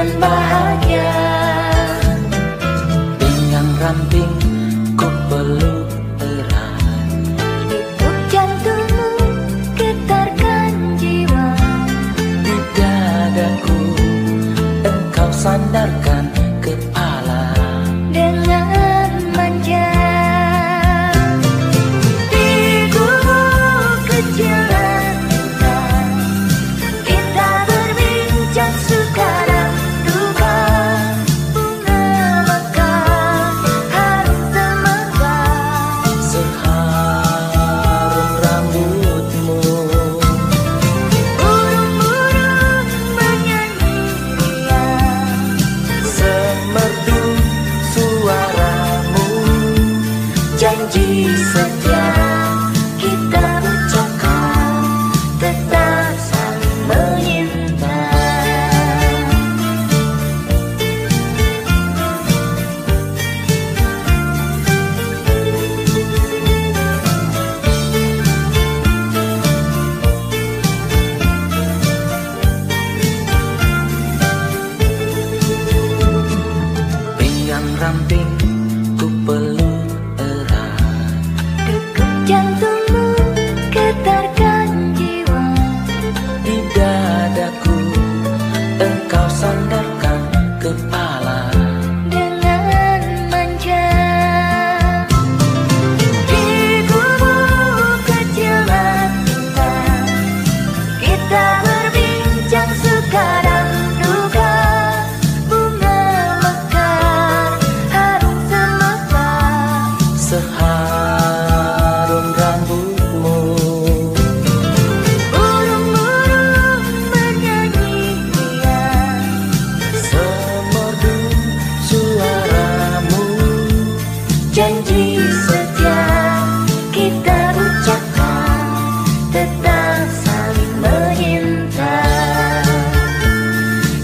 dan bahagia. Dengan ranting ku peluk erat Degup jantungmu getarkan jiwa. Di dadaku engkau sandarkan. Jesus.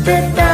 the